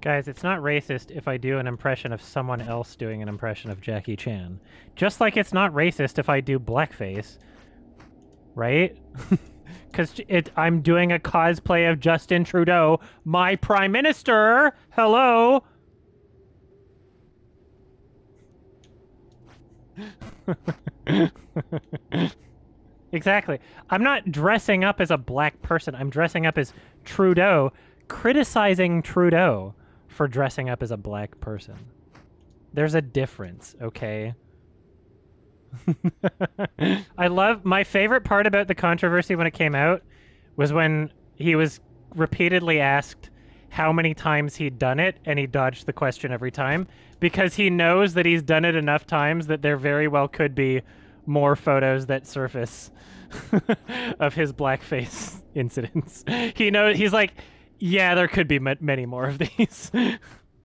Guys, it's not racist if I do an impression of someone else doing an impression of Jackie Chan. Just like it's not racist if I do blackface. Right? Because it, I'm doing a cosplay of Justin Trudeau, my prime minister. Hello? exactly. I'm not dressing up as a black person. I'm dressing up as Trudeau, criticizing Trudeau for dressing up as a black person. There's a difference, okay? I love my favorite part about the controversy when it came out was when he was repeatedly asked how many times he'd done it and he dodged the question every time because he knows that he's done it enough times that there very well could be more photos that surface of his blackface incidents. He knows he's like, yeah, there could be many more of these.